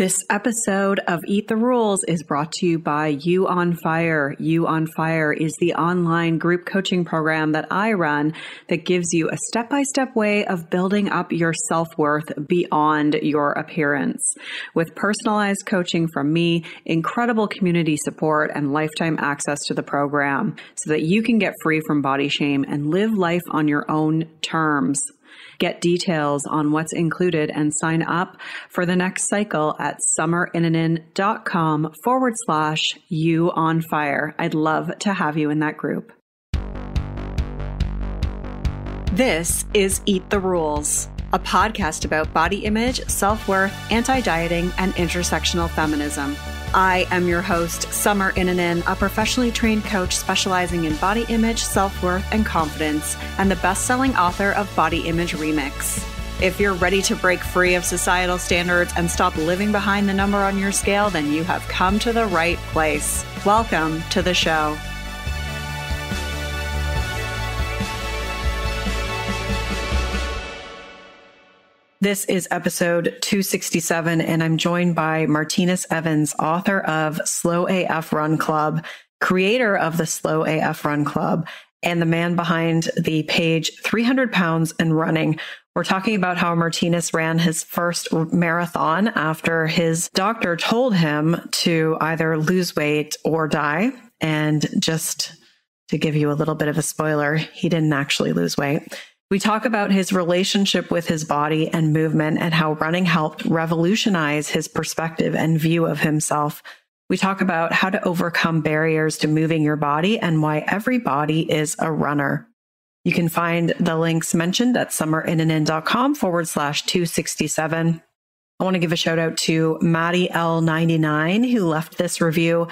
This episode of Eat the Rules is brought to you by You on Fire. You on Fire is the online group coaching program that I run that gives you a step by step way of building up your self worth beyond your appearance. With personalized coaching from me, incredible community support, and lifetime access to the program so that you can get free from body shame and live life on your own terms. Get details on what's included and sign up for the next cycle at summerinnanen.com forward slash you on fire. I'd love to have you in that group. This is Eat the Rules, a podcast about body image, self worth, anti dieting, and intersectional feminism. I am your host, Summer Innanen, a professionally trained coach specializing in body image, self worth, and confidence, and the best selling author of Body Image Remix. If you're ready to break free of societal standards and stop living behind the number on your scale, then you have come to the right place. Welcome to the show. This is episode 267, and I'm joined by Martinus Evans, author of Slow AF Run Club, creator of the Slow AF Run Club, and the man behind the page 300 Pounds and Running. We're talking about how Martinus ran his first marathon after his doctor told him to either lose weight or die. And just to give you a little bit of a spoiler, he didn't actually lose weight. We talk about his relationship with his body and movement and how running helped revolutionize his perspective and view of himself. We talk about how to overcome barriers to moving your body and why every body is a runner. You can find the links mentioned at summerinnanen.com forward slash 267. I want to give a shout out to Maddie L99 who left this review.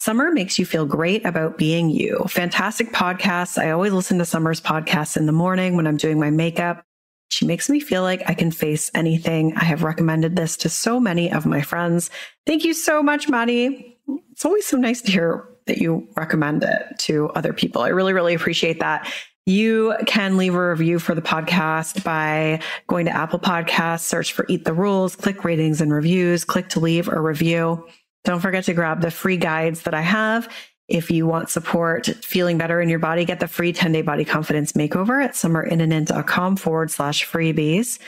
Summer makes you feel great about being you. Fantastic podcasts. I always listen to Summer's podcasts in the morning when I'm doing my makeup. She makes me feel like I can face anything. I have recommended this to so many of my friends. Thank you so much, Maddie. It's always so nice to hear that you recommend it to other people. I really, really appreciate that. You can leave a review for the podcast by going to Apple Podcasts, search for Eat the Rules, click ratings and reviews, click to leave a review. Don't forget to grab the free guides that I have. If you want support feeling better in your body, get the free 10 day body confidence makeover at summerinnanen.com forward slash freebies.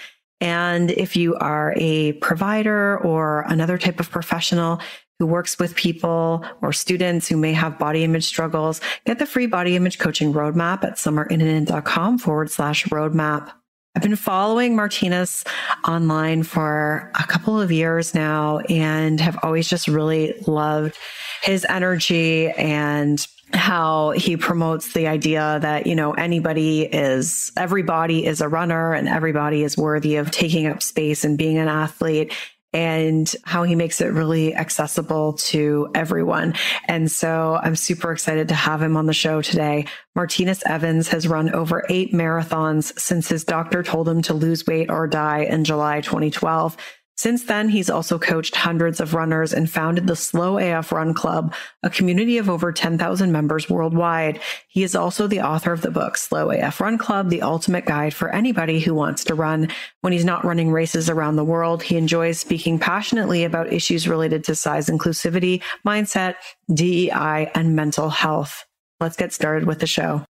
And if you are a provider or another type of professional who works with people or students who may have body image struggles, get the free body image coaching roadmap at summerinnanen.com forward slash roadmap. I've been following Martinus online for a couple of years now and have always just really loved his energy and how he promotes the idea that, you know, anybody is, everybody is a runner and everybody is worthy of taking up space and being an athlete and how he makes it really accessible to everyone. And so I'm super excited to have him on the show today. Martinus Evans has run over eight marathons since his doctor told him to lose weight or die in July 2012. Since then, he's also coached hundreds of runners and founded the Slow AF Run Club, a community of over 10,000 members worldwide. He is also the author of the book Slow AF Run Club, the ultimate guide for anybody who wants to run. When he's not running races around the world, he enjoys speaking passionately about issues related to size inclusivity, mindset, DEI, and mental health. Let's get started with the show.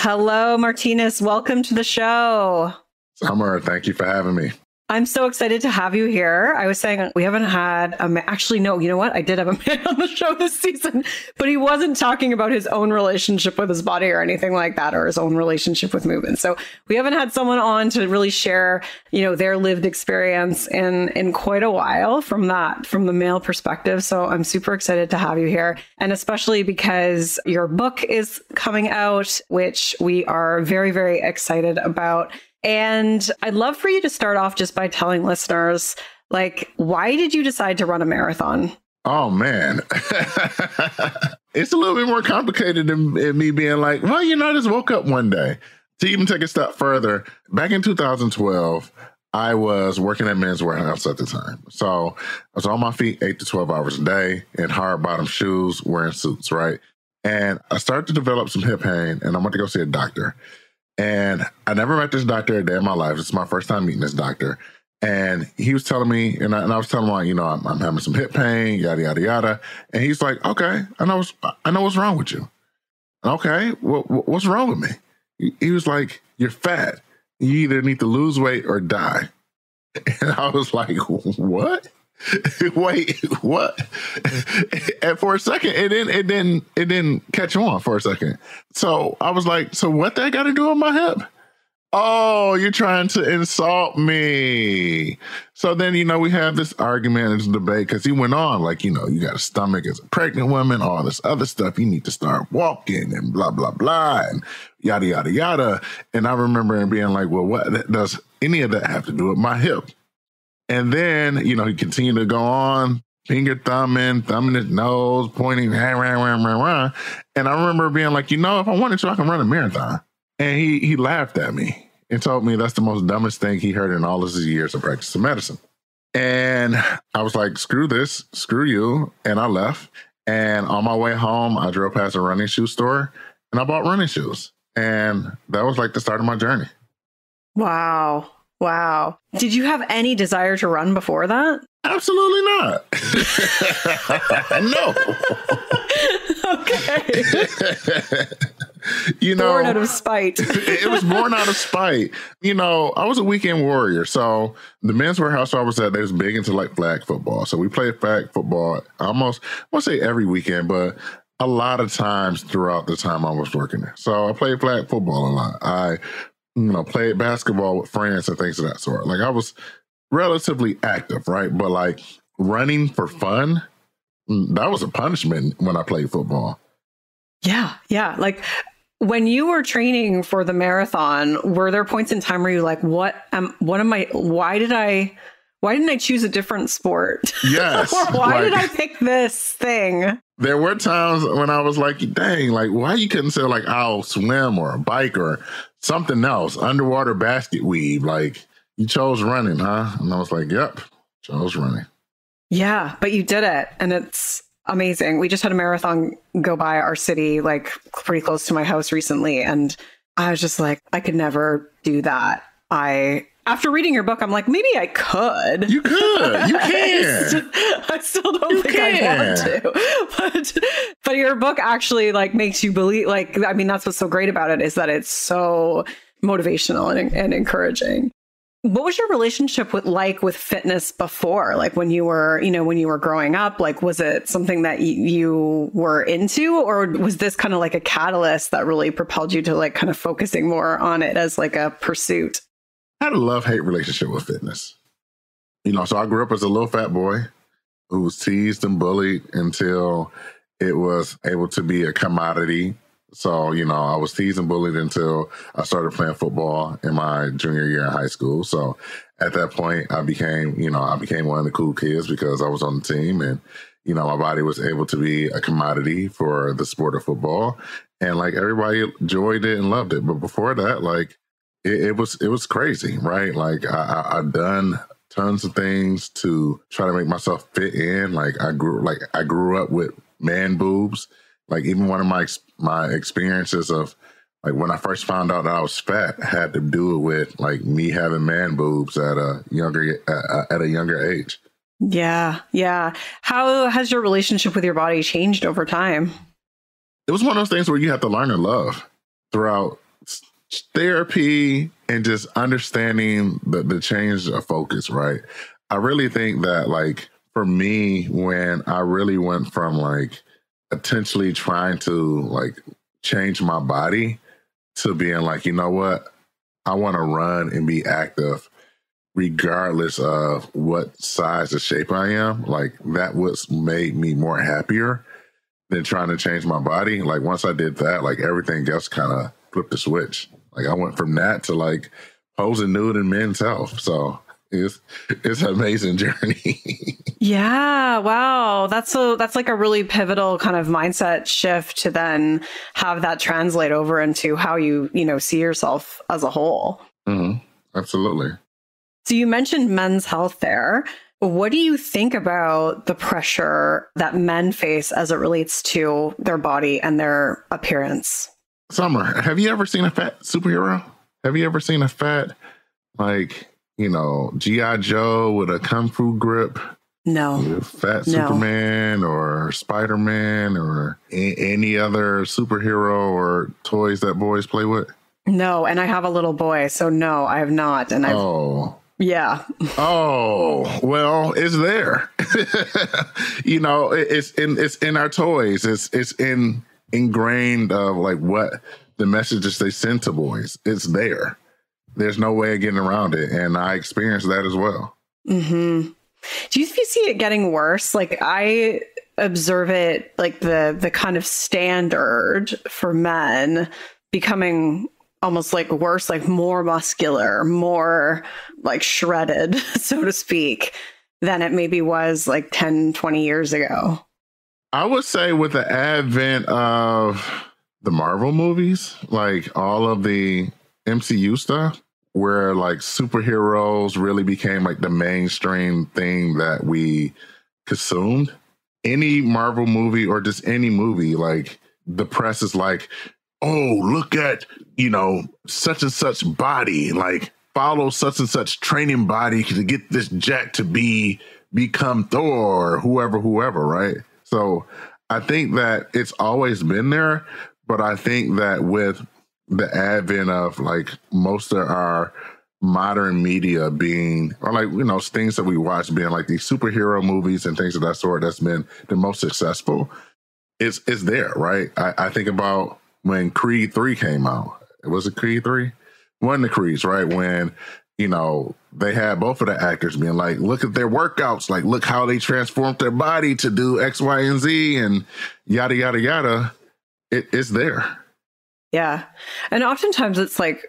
Hello, Martinus. Welcome to the show. Summer, thank you for having me. I'm so excited to have you here. I was saying we haven't had a man. Actually, no, you know what? I did have a man on the show this season, but he wasn't talking about his own relationship with his body or anything like that, or his own relationship with movement. So we haven't had someone on to really share, you know, their lived experience in in quite a while from that, from the male perspective. So I'm super excited to have you here, and especially because your book is coming out, which we are very, very excited about. And I'd love for you to start off just by telling listeners, like, why did you decide to run a marathon? Oh, man. it's a little bit more complicated than me being like, well, you know, I just woke up one day. To even take a step further, back in 2012, I was working at Men's Wearhouse at the time. So I was on my feet eight to 12 hours a day in hard bottom shoes, wearing suits, right? And I started to develop some hip pain and I went to go see a doctor. And I never met this doctor a day in my life. It's my first time meeting this doctor. And he was telling me, and I, and I was telling him, you know, I'm, I'm, having some hip pain, yada yada yada. And he's like, "Okay, I know, what's, I know what's wrong with you. Okay, what, what's wrong with me?" He was like, "You're fat. You either need to lose weight or die." And I was like, "What?" Wait, what? and for a second, it didn't it didn't it didn't catch on for a second. So I was like, so what that got to do with my hip? Oh, you're trying to insult me. So then, you know, we have this argument and this debate because he went on, like, you know, you got a stomach as a pregnant woman, all this other stuff. You need to start walking and blah, blah, blah, and yada, yada, yada. And I remember being like, well, what does any of that have to do with my hip? And then, you know, he continued to go on, finger thumbing, thumbing his nose, pointing, rah, rah, rah, rah, rah. and I remember being like, you know, if I wanted to, I can run a marathon. And he he laughed at me and told me that's the most dumbest thing he heard in all of his years of practicing medicine. And I was like, screw this, screw you. And I left. And on my way home, I drove past a running shoe store and I bought running shoes. And that was like the start of my journey. Wow. Wow. Did you have any desire to run before that? Absolutely not. no. okay. you know, born out of spite. it was born out of spite. You know, I was a weekend warrior. So the Men's Wearhouse I was at, they was big into like flag football. So we played flag football almost, I won't say every weekend, but a lot of times throughout the time I was working there. So I played flag football a lot. I you know, played basketball with friends and things of that sort. Like I was relatively active, right? But like running for fun, mm, that was a punishment when I played football. Yeah, yeah. Like when you were training for the marathon, were there points in time where you like, what am what am I why did I why didn't I choose a different sport? Yes. or why like, did I pick this thing? There were times when I was like, dang, like why you couldn't say like I'll swim or a bike or something else, underwater basket weave. Like you chose running, huh? And I was like, yep, chose running. Yeah, but you did it. And it's amazing. We just had a marathon go by our city, like pretty close to my house recently. And I was just like, I could never do that. I after reading your book, I'm like, maybe I could. You could. You can. I, still, I still don't you think can. I want to. But but your book actually like makes you believe. Like, I mean, that's what's so great about it is that it's so motivational and, and encouraging. What was your relationship with like with fitness before? Like when you were, you know, when you were growing up, like was it something that y- you were into or was this kind of like a catalyst that really propelled you to like kind of focusing more on it as like a pursuit? I had a love hate relationship with fitness. You know, so I grew up as a little fat boy who was teased and bullied until it was able to be a commodity. So, you know, I was teased and bullied until I started playing football in my junior year in high school. So at that point, I became, you know, I became one of the cool kids because I was on the team and, you know, my body was able to be a commodity for the sport of football. And like everybody enjoyed it and loved it. But before that, like, it, it was it was crazy, right? Like I, I I've done tons of things to try to make myself fit in. Like I grew like I grew up with man boobs. Like even one of my my experiences of like when I first found out that I was fat had to do with like me having man boobs at a younger at a younger age. Yeah, yeah. How has your relationship with your body changed over time? It was one of those things where you have to learn to love throughout therapy and just understanding the, the change of focus, right? I really think that like for me, when I really went from like potentially trying to like change my body to being like, you know what? I want to run and be active regardless of what size or shape I am. Like that was made me more happier than trying to change my body. Like once I did that, like everything else kind of flipped the switch. Like I went from that to like posing nude in men's health. So it's it's an amazing journey. yeah, wow. That's so that's like a really pivotal kind of mindset shift to then have that translate over into how you, you know, see yourself as a whole. Mm-hmm. Absolutely. So you mentioned men's health there. What do you think about the pressure that men face as it relates to their body and their appearance? Summer, have you ever seen a fat superhero? Have you ever seen a fat, like, you know, G.I. Joe with a kung fu grip? No. Fat No. Superman or Spider Man or a- any other superhero or toys that boys play with? No. And I have a little boy. So no, I have not. And I've, Oh, yeah. Oh, well, it's there. you know, it- it's in it's in our toys. It's it's in ingrained of like what the messages they send to boys. It's there. There's no way of getting around it, and I experienced that as well. hmm Do you see it getting worse? Like I observe it, like the the kind of standard for men becoming almost like worse, like more muscular, more like shredded, so to speak, than it maybe was like 10, 20 years ago. I would say with the advent of the Marvel movies, like all of the MCU stuff, where like superheroes really became like the mainstream thing that we consumed. Any Marvel movie or just any movie, like the press is like, oh, look at, you know, such and such body, like follow such and such training body to get this jack to be become Thor or whoever, whoever, right? So I think that it's always been there, but I think that with the advent of like most of our modern media being or like you know things that we watch being like these superhero movies and things of that sort that's been the most successful it's it's there right? I, I think about when creed 3 came out. Was it creed 3 one of the creeds right? When you know they had both of the actors being like look at their workouts. Like look how they transformed their body to do x y and z and yada yada yada. It, it's there. Yeah. And oftentimes it's like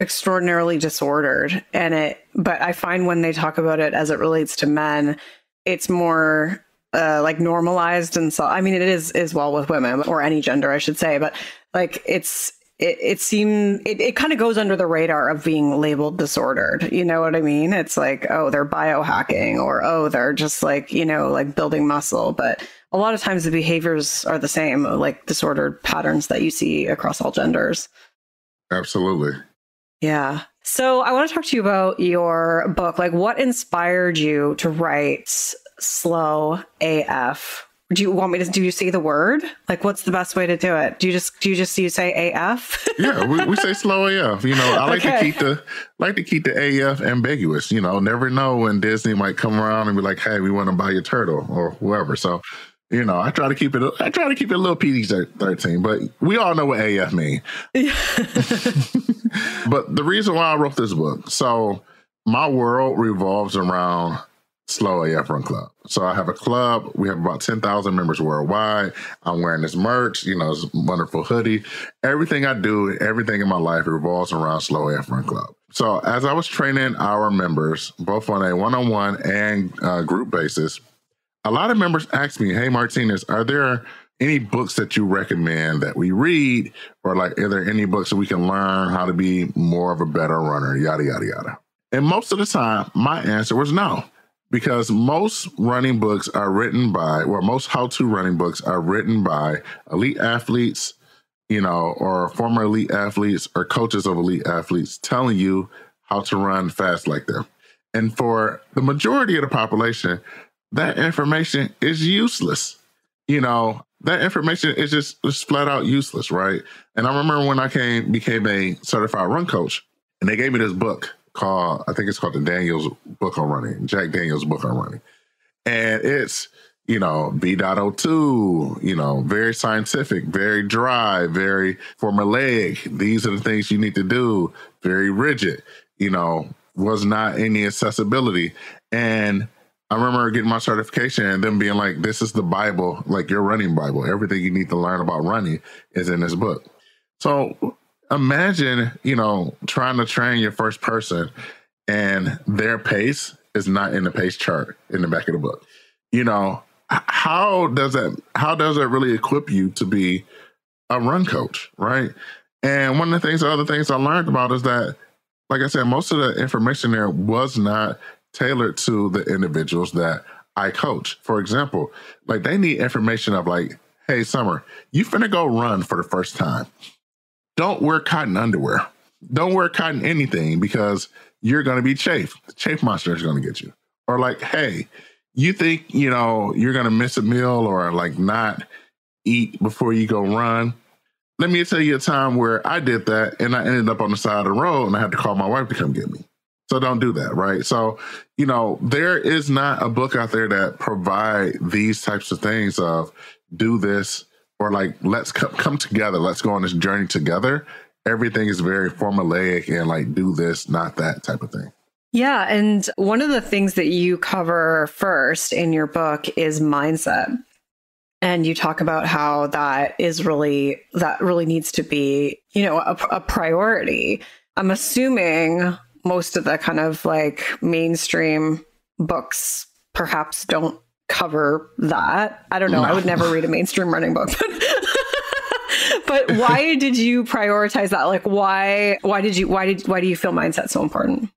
extraordinarily disordered and it but I find when they talk about it as it relates to men, it's more uh, like normalized and so I mean it is as well with women or any gender I should say, but like it's it, it seems it, it kind of goes under the radar of being labeled disordered. You know what I mean? It's like, oh, they're biohacking or oh, they're just like, you know, like building muscle. But a lot of times the behaviors are the same, like disordered patterns that you see across all genders. absolutely Yeah. So I want to talk to you about your book. Like, what inspired you to write Slow AF? Do you want me to? Do you say the word? Like, what's the best way to do it? Do you just do you just do you say AF? yeah, we, we say slow AF. You know, I like to keep the like to keep the AF ambiguous. You know, never know when Disney might come around and be like, "Hey, we want to buy your turtle" or whoever. So, you know, I try to keep it. I try to keep it a little PG thirteen, but we all know what AF mean. But the reason why I wrote this book, so my world revolves around Slow AF Run Club. So I have a club. We have about 10,000 members worldwide. I'm wearing this merch, you know, this wonderful hoodie. Everything I do, everything in my life revolves around Slow AF Run Club. So as I was training our members, both on a one-on-one and uh, group basis, a lot of members asked me, "Hey, Martinus, are there any books that you recommend that we read, or like, are there any books that we can learn how to be more of a better runner?" Yada yada yada. And most of the time, my answer was no, because most running books are written by, well, most how-to running books are written by elite athletes, you know, or former elite athletes or coaches of elite athletes telling you how to run fast like them. And for the majority of the population, that information is useless. You know, that information is just, just flat out useless, right? And I remember when I came became a certified run coach, and they gave me this book called I think it's called the Daniels Book on Running, Jack Daniels Book on Running, and it's you know B.02, you know, very scientific, very dry, very formulaic. These are the things you need to do. Very rigid, you know, was not any accessibility, and I remember getting my certification and them being like, this is the Bible, like your running Bible. Everything you need to learn about running is in this book. So imagine, you know, trying to train your first person and their pace is not in the pace chart in the back of the book. You know, how does that how does that really equip you to be a run coach, right? And one of the things, the other things I learned about is that, like I said, most of the information there was not tailored to the individuals that I coach. For example, like they need information of like, hey, Summer, you finna go run for the first time. Don't wear cotton underwear. Don't wear cotton anything because you're going to be chafed. The chafe monster is going to get you. Or like, hey, you think, you know, you're going to miss a meal or like not eat before you go run. Let me tell you a time where I did that and I ended up on the side of the road and I had to call my wife to come get me. So don't do that, right? So, you know, there is not a book out there that provide these types of things of do this or like let's come, come together, let's go on this journey together. Everything is very formulaic and like do this, not that type of thing. Yeah. And one of the things that you cover first in your book is mindset. And you talk about how that is really, that really needs to be, you know, a, a priority. I'm assuming most of the kind of like mainstream books perhaps don't cover that. I don't know. No. I would never read a mainstream running book. but why did you prioritize that? Like why why did you why did why do you feel mindset so important?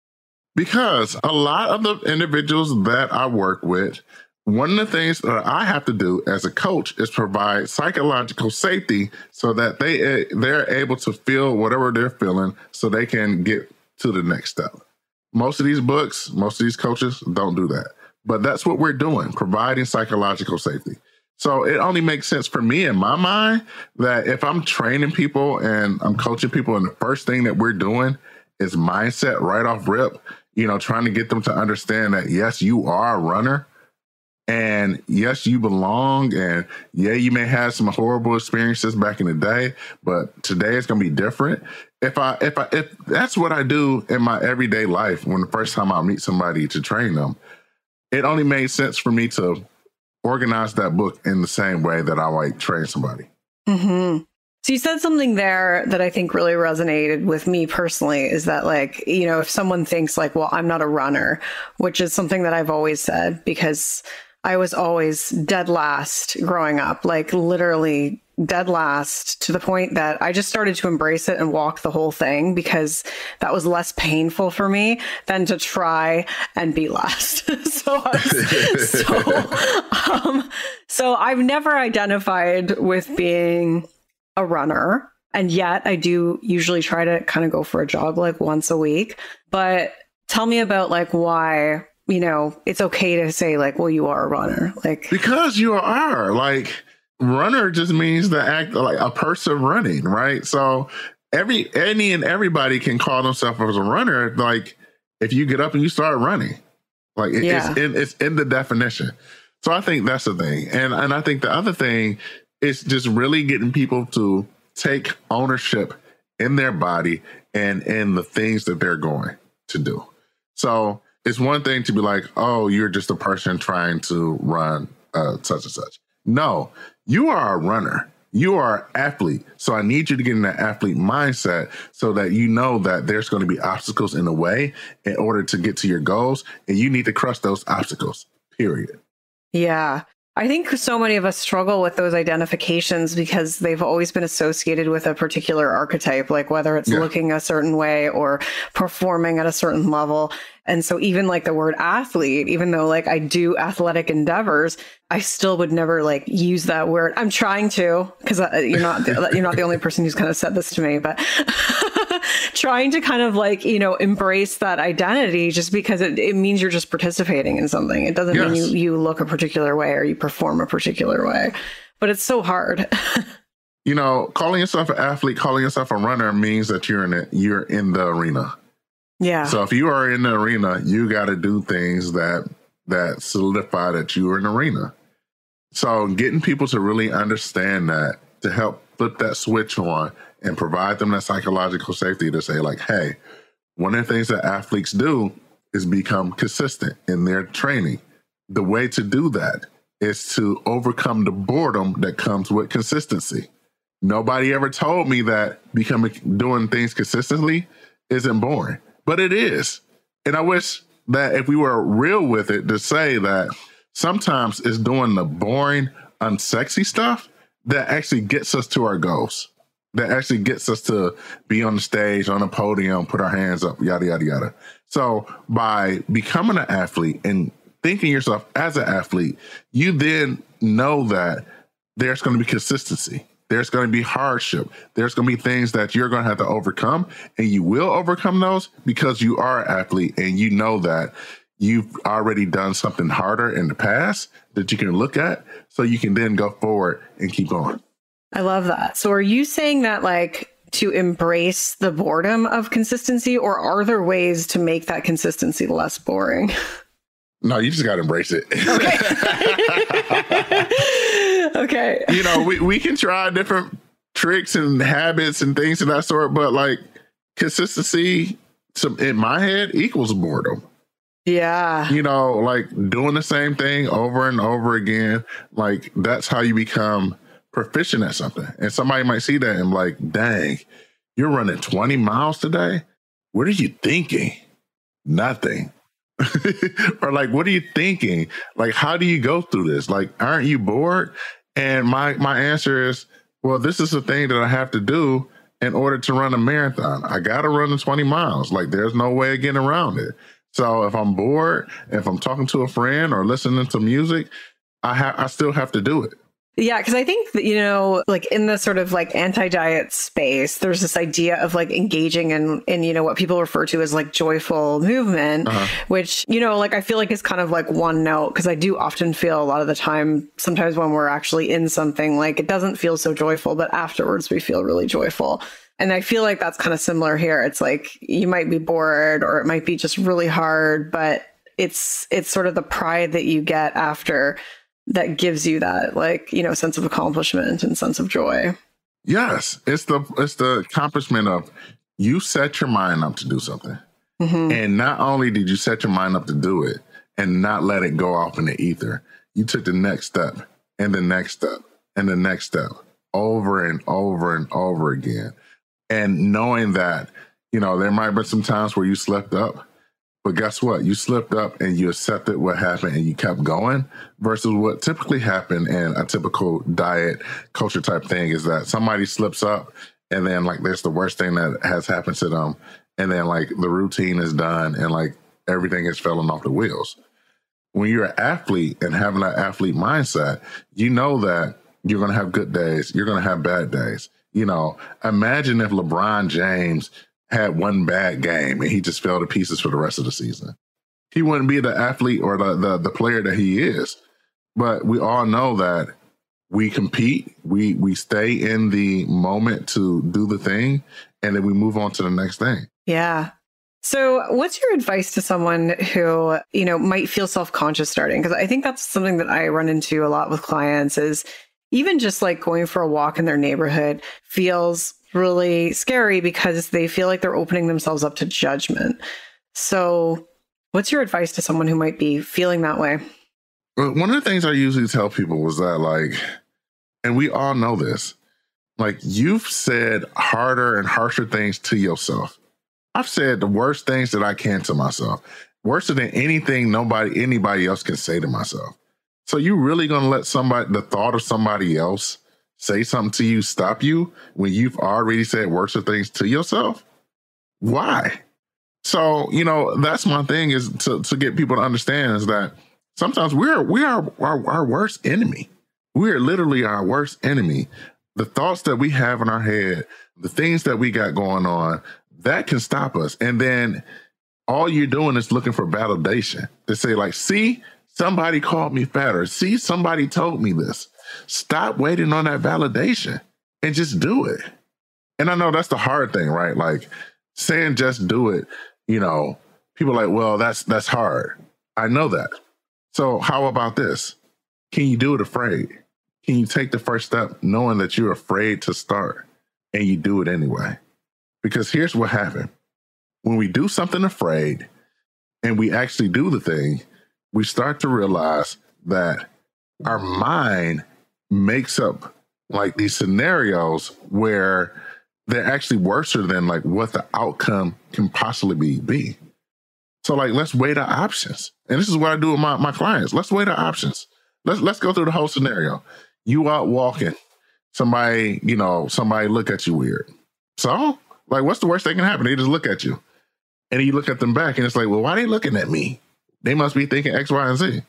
Because a lot of the individuals that I work with, one of the things that I have to do as a coach is provide psychological safety so that they they're able to feel whatever they're feeling so they can get to the next step. Most of these books, most of these coaches don't do that. But that's what we're doing, providing psychological safety. So it only makes sense for me in my mind that if I'm training people and I'm coaching people, and the first thing that we're doing is mindset right off rip, you know, trying to get them to understand that yes, you are a runner. And yes, you belong. And yeah, you may have some horrible experiences back in the day, but today it's going to be different. If I, if I, if that's what I do in my everyday life, when the first time I meet somebody to train them, it only made sense for me to organize that book in the same way that I like train somebody. Mm-hmm. So you said something there that I think really resonated with me personally is that like, you know, if someone thinks like, well, I'm not a runner, which is something that I've always said because I was always dead last growing up, like literally dead last to the point that I just started to embrace it and walk the whole thing because that was less painful for me than to try and be last. so, so, um, so I've never identified with being a runner. And yet I do usually try to kind of go for a jog like once a week. But tell me about like why you know, it's okay to say like, well, you are a runner. Like because you are like runner just means the act like a person running, right? So every any and everybody can call themselves as a runner. Like if you get up and you start running, like it, yeah. it's in it's in the definition. So I think that's the thing, and and I think the other thing is just really getting people to take ownership in their body and in the things that they're going to do. So it's one thing to be like, oh, you're just a person trying to run uh, such and such. No, you are a runner. You are an athlete. So I need you to get in that athlete mindset so that you know that there's going to be obstacles in the way in order to get to your goals. And you need to crush those obstacles, period. Yeah. I think so many of us struggle with those identifications because they've always been associated with a particular archetype, like whether it's yeah. looking a certain way or performing at a certain level. And so even like the word athlete, even though like I do athletic endeavors, I still would never like use that word. I'm trying to because uh, you're not the, you're not the only person who's kind of said this to me, but trying to kind of like you know embrace that identity just because it, it means you're just participating in something. It doesn't yes. mean you you look a particular way or you perform a particular way. But it's so hard. you know, calling yourself an athlete, calling yourself a runner means that you're in it. You're in the arena. Yeah. So if you are in the arena, you got to do things that that solidify that you are in the arena. So getting people to really understand that to help flip that switch on and provide them that psychological safety to say like, hey, one of the things that athletes do is become consistent in their training. The way to do that is to overcome the boredom that comes with consistency. Nobody ever told me that becoming doing things consistently isn't boring but it is. And I wish that if we were real with it, to say that sometimes it's doing the boring, unsexy stuff that actually gets us to our goals, that actually gets us to be on the stage, on a podium, put our hands up, yada, yada, yada. So by becoming an athlete and thinking yourself as an athlete, you then know that there's going to be consistency. there's going to be hardship. There's going to be things that you're going to have to overcome, and you will overcome those because you are an athlete and you know that you've already done something harder in the past that you can look at so you can then go forward and keep going. I love that. So, are you saying that, like, to embrace the boredom of consistency, or are there ways to make that consistency less boring? No, you just got to embrace it. Okay. okay. you know, we, we can try different tricks and habits and things of that sort, but like consistency some in my head equals boredom. Yeah. You know, like doing the same thing over and over again, like that's how you become proficient at something. And somebody might see that and like, dang, you're running 20 miles today? What are you thinking? Nothing. or like, what are you thinking? Like, how do you go through this? Like, aren't you bored? And my my answer is, well, this is the thing that I have to do in order to run a marathon. I gotta run the 20 miles. Like, there's no way of getting around it. So if I'm bored, if I'm talking to a friend or listening to music, I have I still have to do it. Yeah, because I think that, you know, like in the sort of like anti-diet space, there's this idea of like engaging in in, you know, what people refer to as like joyful movement, Uh-huh. which, you know, like I feel like is kind of like one note because I do often feel a lot of the time, sometimes when we're actually in something, like it doesn't feel so joyful, but afterwards we feel really joyful. And I feel like that's kind of similar here. It's like you might be bored or it might be just really hard, but it's it's sort of the pride that you get after that gives you that like you know sense of accomplishment and sense of joy Yes, it's the it's the accomplishment of you set your mind up to do something. Mhm. And not only did you set your mind up to do it and not let it go off in the ether, you took the next step and the next step and the next step over and over and over again. And knowing that, you know, there might have been some times where you slipped up, but guess what? You slipped up and you accepted what happened and you kept going versus what typically happened in a typical diet culture type thing is that somebody slips up and then like there's the worst thing that has happened to them and then like the routine is done and like everything is falling off the wheels. When you're an athlete and having that athlete mindset, you know that you're going to have good days, you're going to have bad days. You know, imagine if LeBron James had one bad game and he just fell to pieces for the rest of the season. He wouldn't be the athlete or the the, the player that he is. But we all know that we compete, we we stay in the moment to do the thing, and then we move on to the next thing. yeah so what's your advice to someone who you know might feel self-conscious starting because i think that's something that i run into a lot with clients is even just like going for a walk in their neighborhood feels really scary because they feel like they're opening themselves up to judgment so what's your advice to someone who might be feeling that way one of the things I usually tell people was that like, and we all know this, like you've said harder and harsher things to yourself. I've said the worst things that I can to myself, worse than anything nobody anybody else can say to myself. So you really gonna let somebody the thought of somebody else say something to you stop you when you've already said worse of things to yourself? Why? So, you know, that's my thing is to, to get people to understand is that sometimes we're we are our, our worst enemy. We are literally our worst enemy. The thoughts that we have in our head, the things that we got going on, that can stop us. And then all you're doing is looking for validation to say, like, see, somebody called me fatter. See, somebody told me this. Stop waiting on that validation and just do it. And I know that's the hard thing, right? Like saying just do it, you know, people like, well, that's that's hard. I know that. So how about this? Can you do it afraid? Can you take the first step knowing that you're afraid to start and you do it anyway? Because here's what happened. When we do something afraid and we actually do the thing, we start to realize that our mind makes up like these scenarios where they're actually worse than like what the outcome can possibly be. be. So like let's weigh the options. And this is what I do with my, my clients. Let's weigh the options. Let's let's go through the whole scenario. You out walking, somebody, you know, somebody look at you weird. So, like, what's the worst that can happen? They just look at you. And you look at them back and it's like, well, why are they looking at me? They must be thinking X, Y, and Z.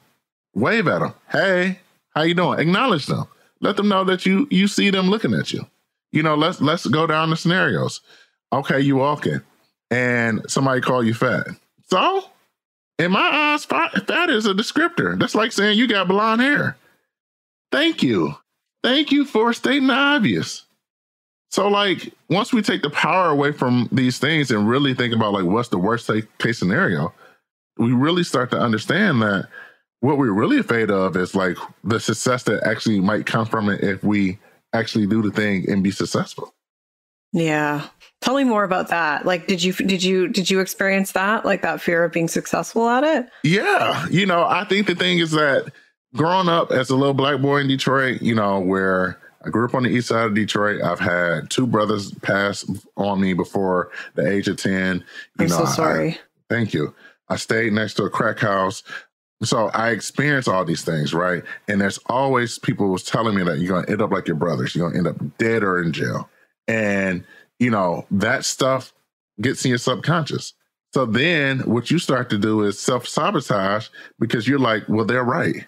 Wave at them. Hey, how you doing? Acknowledge them. let them know that you you see them looking at you. You know, let's let's go down the scenarios. Okay, you walking, and somebody call you fat. So, in my eyes, fat, fat is a descriptor. That's like saying you got blonde hair. Thank you, thank you for stating the obvious. So, like, once we take the power away from these things and really think about like what's the worst case scenario, we really start to understand that what we're really afraid of is like the success that actually might come from it if we actually do the thing and be successful. Yeah. Tell me more about that. Like did you did you did you experience that? Like that fear of being successful at it? Yeah. You know, I think the thing is that growing up as a little black boy in Detroit, you know, where I grew up on the east side of Detroit. I've had two brothers pass on me before the age of 10. You I'm know, so sorry. I, thank you. I stayed next to a crack house. So I experienced all these things, right? And there's always people was telling me that you're gonna end up like your brothers. You're gonna end up dead or in jail. And you know, that stuff gets in your subconscious. So then what you start to do is self-sabotage because you're like, well, they're right.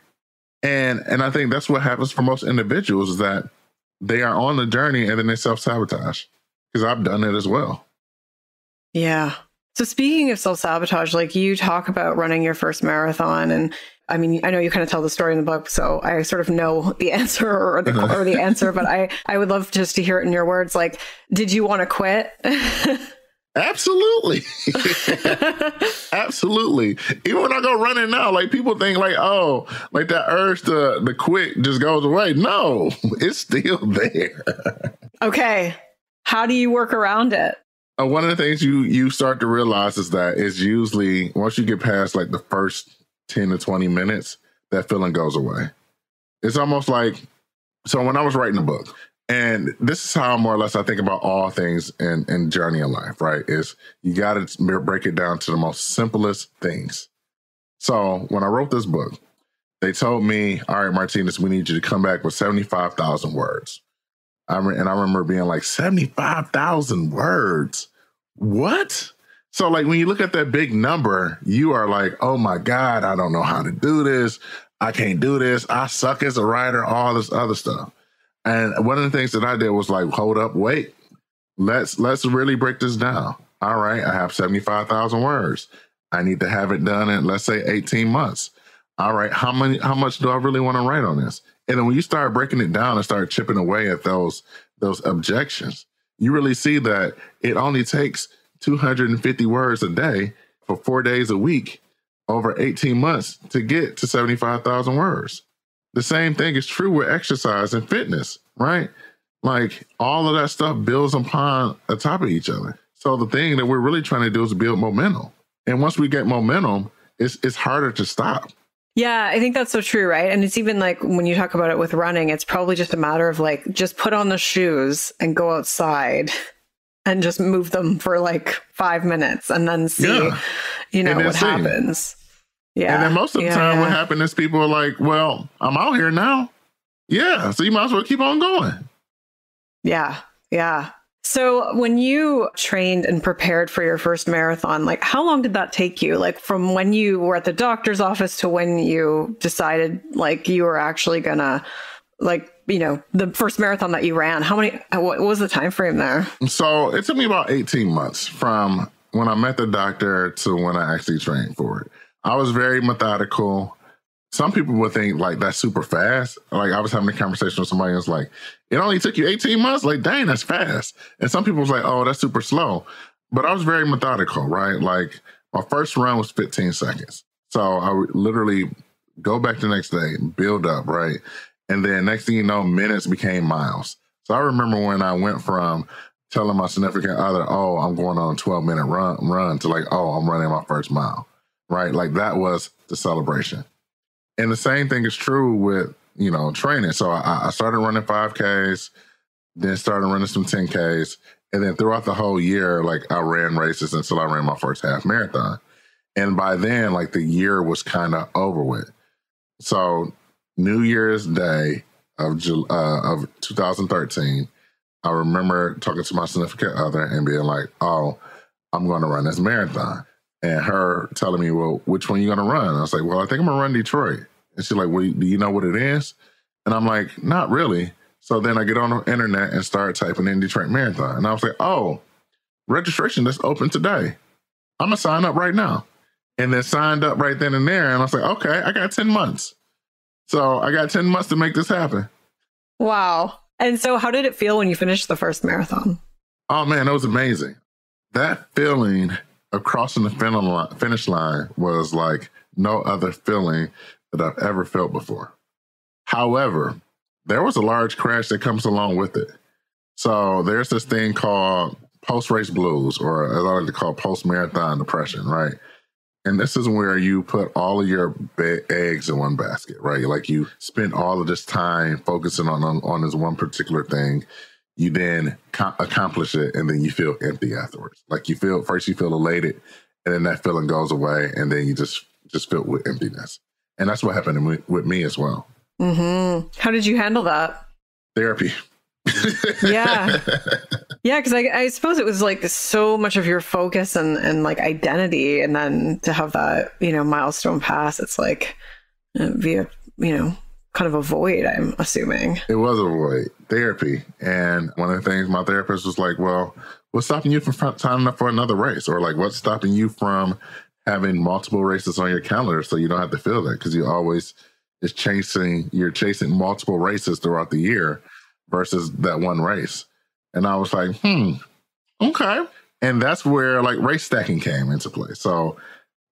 And and I think that's what happens for most individuals is that they are on the journey and then they self-sabotage. Because I've done it as well. Yeah. So speaking of self-sabotage, like you talk about running your first marathon and I mean, I know you kind of tell the story in the book, so I sort of know the answer or the uh-huh. or the answer, but I I would love just to hear it in your words. Like, did you want to quit? Absolutely. Absolutely. Even when I go running now, like people think like, oh, like that urge to the quit just goes away. No, it's still there. okay. How do you work around it? Uh, one of the things you you start to realize is that it's usually once you get past like the first 10 to 20 minutes that feeling goes away. It's almost like so when i was writing the book and this is how more or less i think about all things in in journey of life right is you got to break it down to the most simplest things. So when i wrote this book they told me all right Martinus we need you to come back with 75000 words. I re- and I remember being like 75,000 words. What? So like when you look at that big number, you are like, "Oh my god, I don't know how to do this. I can't do this. I suck as a writer, all this other stuff." And one of the things that I did was like, "Hold up, wait. Let's let's really break this down." All right, I have 75,000 words. I need to have it done in let's say 18 months. All right, how many how much do I really want to write on this? And then when you start breaking it down and start chipping away at those those objections, you really see that it only takes 250 words a day for four days a week over 18 months to get to 75,000 words. The same thing is true with exercise and fitness, right? Like all of that stuff builds upon the top of each other. So the thing that we're really trying to do is build momentum. And once we get momentum, it's it's harder to stop. Yeah, I think that's so true, right? And it's even like when you talk about it with running, it's probably just a matter of like just put on the shoes and go outside and just move them for like five minutes and then see, yeah. you know, what see. happens. Yeah. And then most of the yeah. time, what happens is people are like, well, I'm out here now. Yeah. So you might as well keep on going. Yeah. Yeah. So when you trained and prepared for your first marathon, like how long did that take you? Like from when you were at the doctor's office to when you decided like you were actually gonna like you know the first marathon that you ran how many what was the time frame there? So it took me about 18 months from when i met the doctor to when i actually trained for it. I was very methodical some people would think like that's super fast. Like I was having a conversation with somebody was like, it only took you 18 months? Like, dang, that's fast. And some people was like, oh, that's super slow. But I was very methodical, right? Like my first run was 15 seconds. So I literally go back the next day, build up, right? And then next thing you know, minutes became miles. So I remember when I went from telling my significant other, oh, I'm going on a 12 minute run run to like, oh, I'm running my first mile. Right. Like that was the celebration. And the same thing is true with, you know, training. So I, I started running 5Ks, then started running some 10Ks. And then throughout the whole year, like I ran races until I ran my first half marathon. And by then, like the year was kind of over with. So New Year's Day of uh, of 2013, I remember talking to my significant other and being like, "Oh, I'm going to run this marathon," and her telling me, "Well, which one are you going to run?" I was like, "Well, I think I'm to run Detroit." And she's like, well, do you know what it is? And I'm like, not really. So then I get on the internet and start typing in Detroit Marathon. And I was like, oh, registration is open today. I'm to sign up right now. And then signed up right then and there. And I was like, okay, I got 10 months. So I got 10 months to make this happen. Wow. And so, how did it feel when you finished the first marathon? Oh, man, it was amazing. That feeling crossing the finish line was like no other feeling that I've ever felt before. However, there was a large crash that comes along with it. So there's this thing called post race blues, or as I like to call post marathon depression, right? And this is where you put all of your eggs in one basket, right? Like you spend all of this time focusing on on, on this one particular thing. You then co- accomplish it, and then you feel empty afterwards. Like you feel first, you feel elated, and then that feeling goes away, and then you just just filled with emptiness. And that's what happened with, with me as well. Mm-hmm. How did you handle that? Therapy. yeah. Yeah, because I, I suppose it was like so much of your focus and, and like identity. And then to have that, you know, milestone pass, it's like uh, via, you know, kind of a void, I'm assuming. It was a void. Therapy. And one of the things my therapist was like, well, what's stopping you from signing up for another race? Or like, what's stopping you from having multiple races on your calendar so you don't have to feel that because you always is chasing you're chasing multiple races throughout the year versus that one race. And I was like, hmm, okay. And that's where like race stacking came into play. So,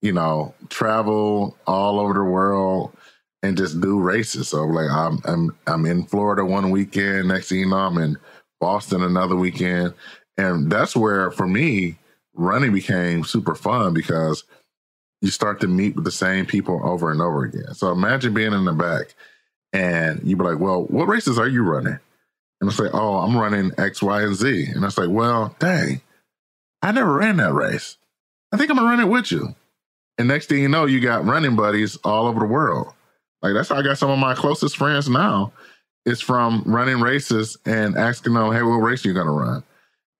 you know, travel all over the world and just do races. So like I'm I'm I'm in Florida one weekend, next thing you know, I'm in Boston another weekend. And that's where for me, running became super fun because you start to meet with the same people over and over again. So imagine being in the back and you be like, well, what races are you running? And I say, oh, I'm running X, Y, and Z. And I say, well, dang, I never ran that race. I think I'm gonna run it with you. And next thing you know, you got running buddies all over the world. Like that's how I got some of my closest friends now. It's from running races and asking them, hey, what race are you gonna run?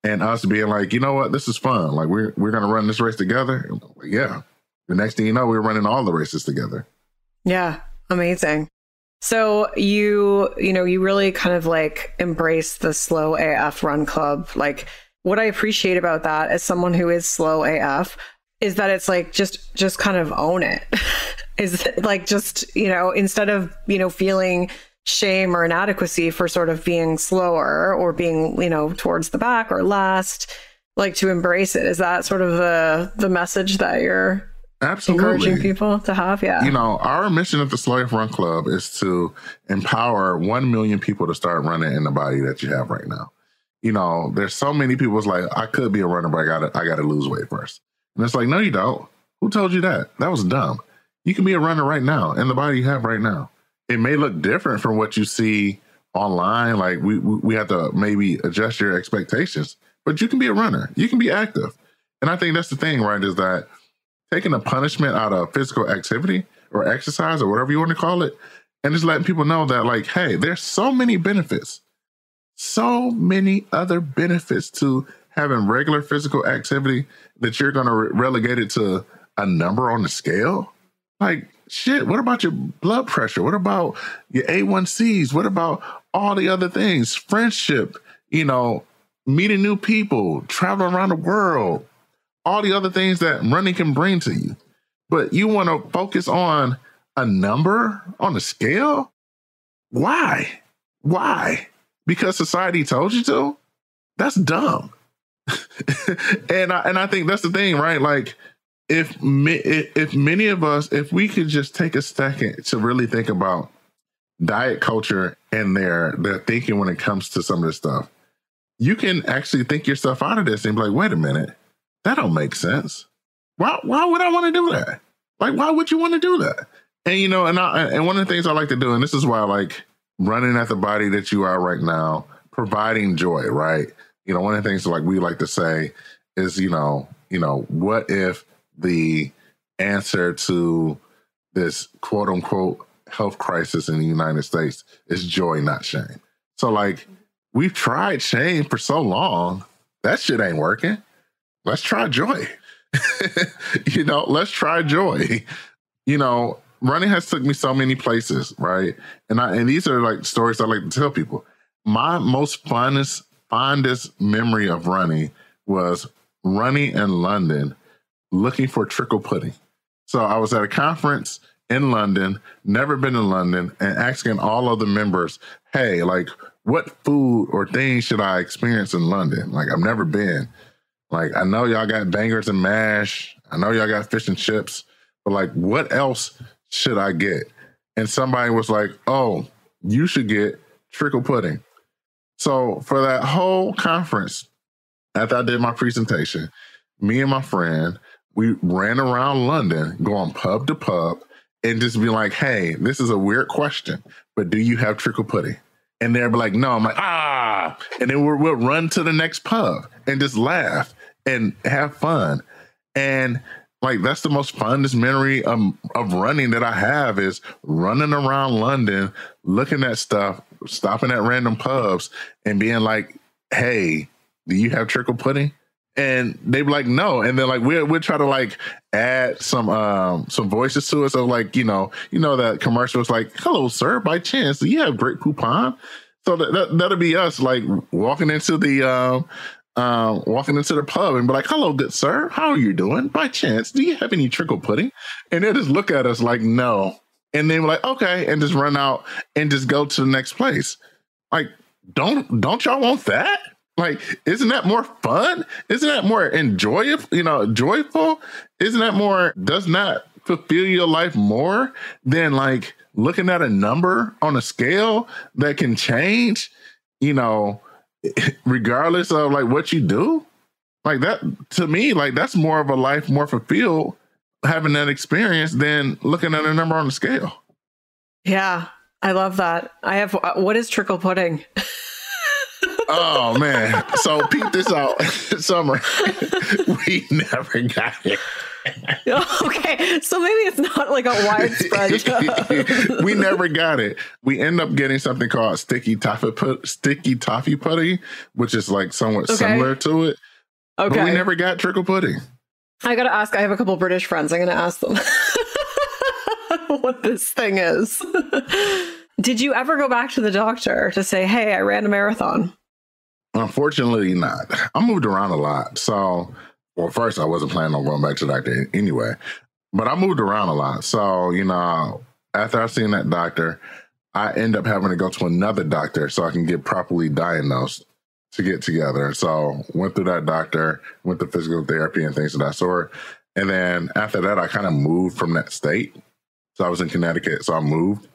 And us being like, you know what, this is fun. Like we're we're gonna run this race together. Like, yeah. The next thing you know, we were running all the races together. Yeah, amazing. So you, you know, you really kind of like embrace the slow AF run club. Like what I appreciate about that as someone who is slow AF is that it's like just just kind of own it. is like just, you know, instead of, you know, feeling shame or inadequacy for sort of being slower or being, you know, towards the back or last, like to embrace it. Is that sort of the the message that you're Absolutely. Encouraging people to have, yeah. You know, our mission at the Slow Run Club is to empower 1 million people to start running in the body that you have right now. You know, there's so many people, it's like, I could be a runner, but I gotta, I gotta lose weight first. And it's like, no, you don't. Who told you that? That was dumb. You can be a runner right now in the body you have right now. It may look different from what you see online. Like we, we have to maybe adjust your expectations, but you can be a runner. You can be active. And I think that's the thing, right? Is that taking a punishment out of physical activity or exercise or whatever you want to call it, and just letting people know that, like, hey, there's so many benefits, so many other benefits to having regular physical activity that you're going to re- relegate it to a number on the scale. Like, shit, what about your blood pressure? What about your A1Cs? What about all the other things? Friendship, you know, meeting new people, traveling around the world, all the other things that running can bring to you. But you want to focus on a number on a scale? Why? Why? Because society told you to? That's dumb. and I, and I think that's the thing, right? Like if if many of us, if we could just take a second to really think about diet culture and their their thinking when it comes to some of this stuff, you can actually think yourself out of this and be like, wait a minute, that don't make sense. Why why would I want to do that? Like why would you want to do that? And you know, and I, and one of the things I like to do, and this is why I like running at the body that you are right now, providing joy, right? You know, one of the things like we like to say is, you know, you know, what if the answer to this quote unquote health crisis in the United States is joy, not shame. So like we've tried shame for so long, that shit ain't working let's try joy. you know, let's try joy. You know, running has took me so many places, right? And I and these are like stories I like to tell people. My most funnest, fondest memory of running was running in London looking for treacle pudding. So I was at a conference in London, never been in London, and asking all of the members, hey, like, what food or things should I experience in London? Like, I've never been. Like, I know y'all got bangers and mash. I know y'all got fish and chips, but like, what else should I get? And somebody was like, oh, you should get treacle pudding. So for that whole conference, after I did my presentation, me and my friend, we ran around London, going pub to pub, and just be like, hey, this is a weird question, but do you have treacle pudding? And they'd be like, no. I'm like, ah. And then we'll, run to the next pub and just laugh and have fun. And like that's the most funnest memory of, of running that I have is running around London, looking at stuff, stopping at random pubs, and being like, "Hey, do you have treacle pudding?" And they'd be like, "No," and then like we we try to like add some um some voices to it, so like you know you know that commercial was like, "Hello, sir, by chance do you have Grey Poupon?" So that, that that'll be us like walking into the um um, walking into the pub and be like, "Hello, good sir, how are you doing? By chance, do you have any trickle pudding?" And they just look at us like, "No," and then we're like, "Okay," and just run out and just go to the next place. Like, don't don't y'all want that? Like, isn't that more fun? Isn't that more enjoyable? You know, joyful? Isn't that more? Does not fulfill your life more than like looking at a number on a scale that can change? You know regardless of like what you do like that to me like that's more of a life more fulfilled having that experience than looking at a number on the scale yeah i love that i have uh, what is treacle pudding oh man so peep this out summer we never got it okay, so maybe it's not like a widespread. we never got it. We end up getting something called sticky toffee put sticky toffee pudding, which is like somewhat okay. similar to it. Okay, but we never got treacle pudding. I gotta ask. I have a couple British friends. I'm gonna ask them what this thing is. Did you ever go back to the doctor to say, "Hey, I ran a marathon"? Unfortunately, not. I moved around a lot, so well, first I wasn't planning on going back to the doctor anyway, but I moved around a lot. So, you know, after I seen that doctor, I end up having to go to another doctor so I can get properly diagnosed to get together. So went through that doctor, went to physical therapy and things of that sort. And then after that, I kind of moved from that state. So I was in Connecticut, so I moved,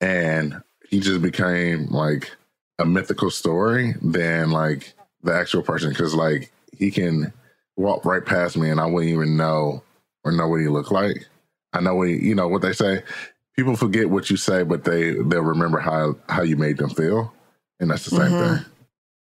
and he just became like a mythical story than like the actual person because like he can walk right past me and I wouldn't even know or know what he looked like. I know what he, you know what they say. People forget what you say, but they they'll remember how how you made them feel, and that's the same mm-hmm. thing.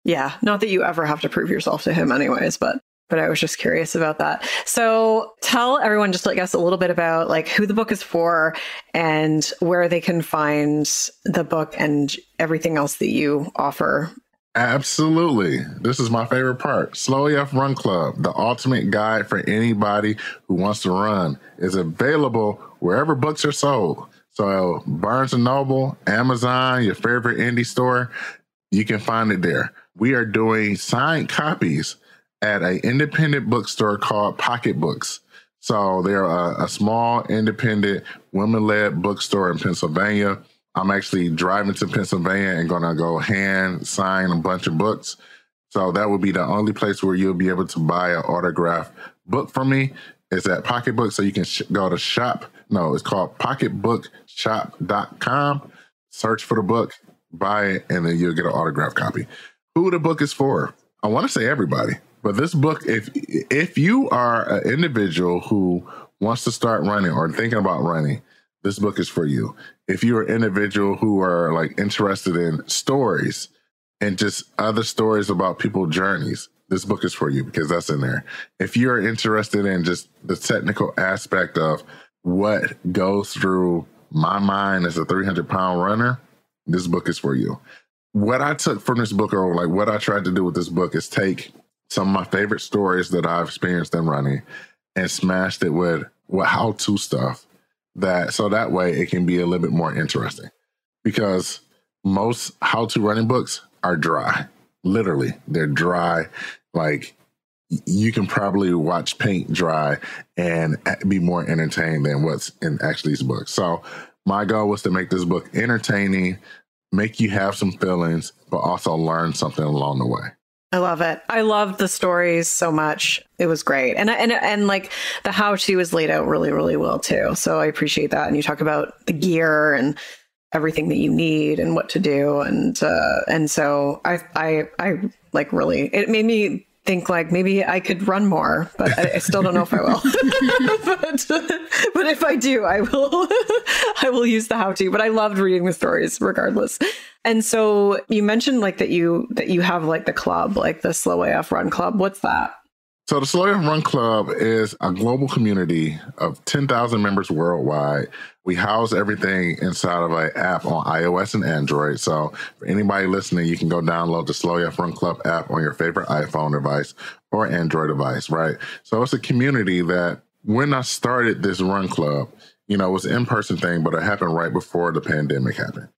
Yeah, not that you ever have to prove yourself to him, anyways, but but I was just curious about that. So tell everyone just like guess a little bit about like who the book is for and where they can find the book and everything else that you offer Absolutely. This is my favorite part. Slow AF Run Club, the ultimate guide for anybody who wants to run, is available wherever books are sold. So Barnes and Noble, Amazon, your favorite indie store, you can find it there. We are doing signed copies at an independent bookstore called Pocket Books. So they're a, a small, independent, women-led bookstore in Pennsylvania. I'm actually driving to Pennsylvania and going to go hand sign a bunch of books. So that would be the only place where you'll be able to buy an autograph book from me is at Pocketbook. So you can sh- go to shop. No, it's called pocketbookshop.com. Search for the book, buy it, and then you'll get an autograph copy. Who the book is for? I want to say everybody, but this book, if if you are an individual who wants to start running or thinking about running, this book is for you. If you're an individual who are like interested in stories and just other stories about people journeys, this book is for you because that's in there. If you're interested in just the technical aspect of what goes through my mind as a 300 pound runner, this book is for you. What I took from this book, or like what I tried to do with this book, is take some of my favorite stories that I've experienced in running and smashed it with, with how to stuff that so that way it can be a little bit more interesting because most how to running books are dry. Literally, they're dry. Like you can probably watch paint dry and be more entertained than what's in actually these books. So my goal was to make this book entertaining, make you have some feelings, but also learn something along the way. I love it. I loved the stories so much. It was great. And and and like the how she was laid out really really well too. So I appreciate that and you talk about the gear and everything that you need and what to do and uh and so I I I like really it made me think like maybe I could run more, but I, I still don't know if I will. but, but if I do, I will I will use the how to. But I loved reading the stories regardless. And so you mentioned like that you that you have like the club, like the Slow AF Run Club. What's that? So the Slow AF Run Club is a global community of 10,000 members worldwide we house everything inside of an app on iOS and Android. So for anybody listening, you can go download the Slow Your Run Club app on your favorite iPhone device or Android device, right? So it's a community that when I started this run club, you know, it was an in-person thing, but it happened right before the pandemic happened.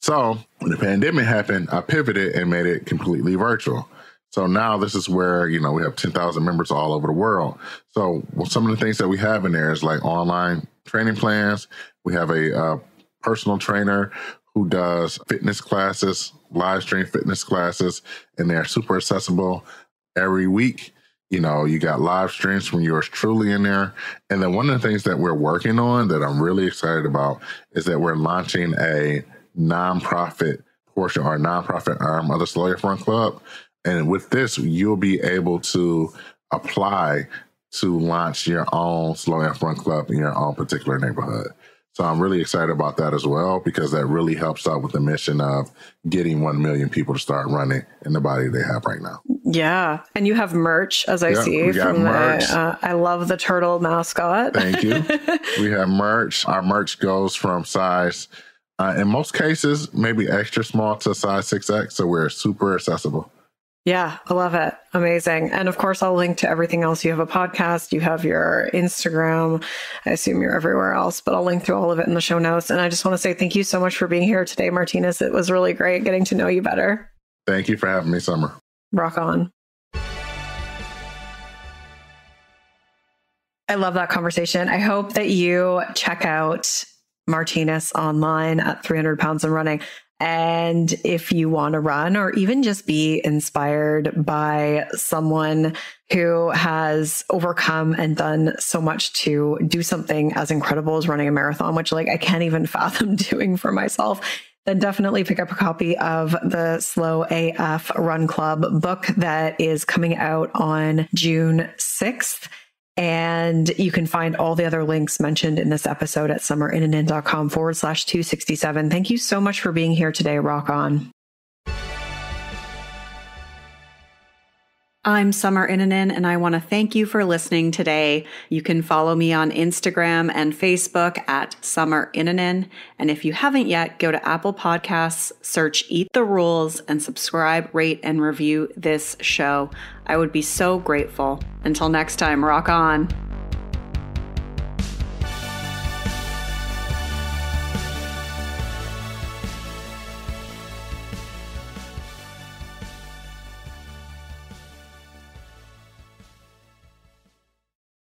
So when the pandemic happened, I pivoted and made it completely virtual. So now this is where, you know, we have 10,000 members all over the world. So well, some of the things that we have in there is like online training plans. We have a uh, personal trainer who does fitness classes, live stream fitness classes, and they're super accessible every week. You know, you got live streams from yours truly in there. And then one of the things that we're working on that I'm really excited about is that we're launching a nonprofit portion or nonprofit arm of the Slow AF Run Club and with this, you'll be able to apply to launch your own Slow AF Run Club in your own particular neighborhood. So I'm really excited about that as well because that really helps out with the mission of getting 1 million people to start running in the body they have right now. Yeah. And you have merch, as I yeah, see. We got merch. The, uh, I love the turtle mascot. Thank you. we have merch. Our merch goes from size, uh, in most cases, maybe extra small to size 6X. So we're super accessible. Yeah, I love it. Amazing. And of course, I'll link to everything else. You have a podcast, you have your Instagram. I assume you're everywhere else, but I'll link to all of it in the show notes. And I just want to say thank you so much for being here today, Martinus. It was really great getting to know you better. Thank you for having me, Summer. Rock on. I love that conversation. I hope that you check out Martinus online at 300 pounds and running. And if you want to run or even just be inspired by someone who has overcome and done so much to do something as incredible as running a marathon, which like I can't even fathom doing for myself, then definitely pick up a copy of the Slow AF Run Club book that is coming out on June 6th. And you can find all the other links mentioned in this episode at summerinnanen.com forward slash 267. Thank you so much for being here today. Rock on. I'm Summer Innanen, and I want to thank you for listening today. You can follow me on Instagram and Facebook at Summer Innanen. And if you haven't yet, go to Apple Podcasts, search Eat the Rules, and subscribe, rate, and review this show. I would be so grateful. Until next time, rock on.